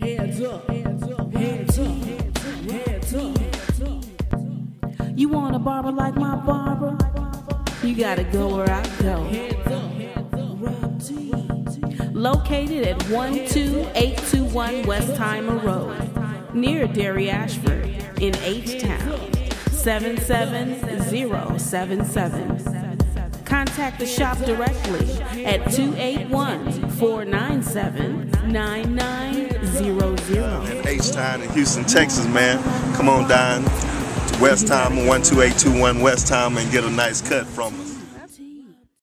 Headz Up, Headz Up, Headz Up, Headz Up, Headz Up. You want a barber like my barber? You gotta go where I go. Located at 12821 Westheimer Road, near Dairy Ashford, in H Town, 77077. Contact the shop directly at 281 497 9900. Town in Houston, Texas, man. Come on down to Westheimer, 12821 Westheimer, and get a nice cut from me.